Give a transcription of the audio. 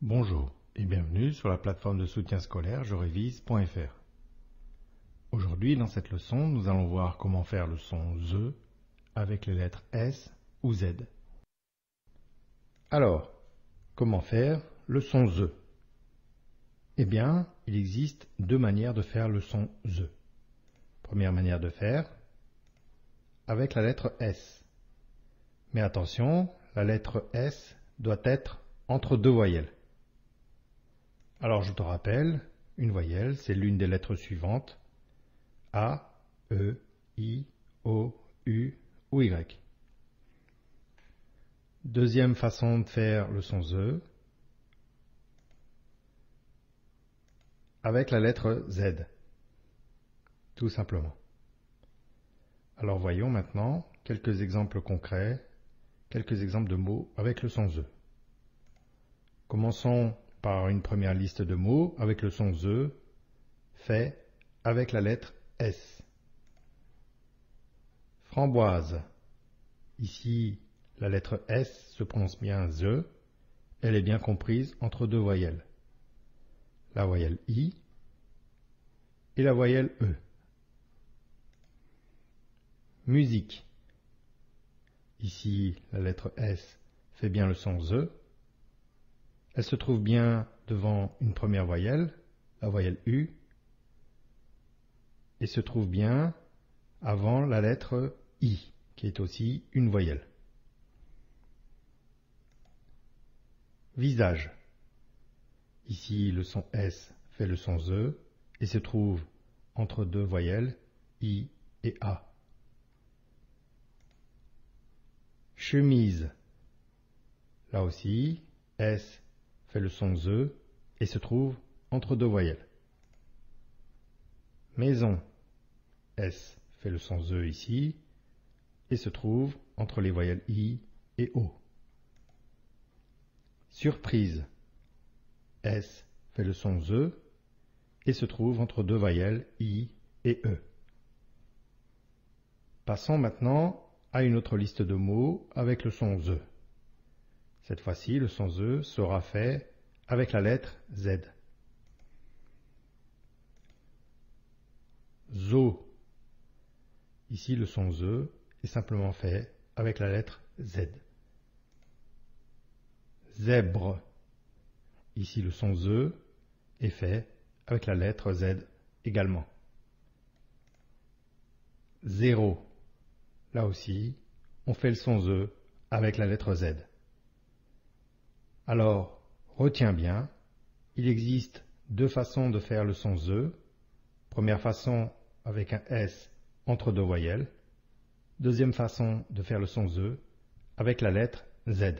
Bonjour et bienvenue sur la plateforme de soutien scolaire jerévise.fr. Aujourd'hui, dans cette leçon, nous allons voir comment faire le son ZE avec les lettres S ou Z. Alors, comment faire le son ZE Eh bien, il existe deux manières de faire le son ZE. Première manière de faire, avec la lettre S. Mais attention, la lettre S doit être entre deux voyelles. Alors je te rappelle, une voyelle, c'est l'une des lettres suivantes A, E, I, O, U ou Y. Deuxième façon de faire le son ZE, avec la lettre Z, tout simplement. Alors voyons maintenant quelques exemples concrets, quelques exemples de mots avec le son ZE. Commençons par une première liste de mots avec le son ZE fait avec la lettre S. Framboise. Ici, la lettre S se prononce bien ZE. Elle est bien comprise entre deux voyelles. La voyelle I et la voyelle E. Musique. Ici, la lettre S fait bien le son ZE. Elle se trouve bien devant une première voyelle, la voyelle U, et se trouve bien avant la lettre I, qui est aussi une voyelle. Visage. Ici, le son S fait le son ZE et se trouve entre deux voyelles, I et A. Chemise. Là aussi, S fait le son ZE et se trouve entre deux voyelles. Maison. S fait le son ZE ici et se trouve entre les voyelles I et O. Surprise. S fait le son ZE et se trouve entre deux voyelles I et E. Passons maintenant à une autre liste de mots avec le son ZE. Cette fois-ci, le son ZE sera fait avec la lettre Z. Zo. Ici, le son ZE est simplement fait avec la lettre Z. Zèbre. Ici, le son ZE est fait avec la lettre Z également. Zéro. Là aussi, on fait le son ZE avec la lettre Z. Alors, retiens bien, il existe deux façons de faire le son ZE. Première façon avec un S entre deux voyelles. Deuxième façon de faire le son ZE avec la lettre Z.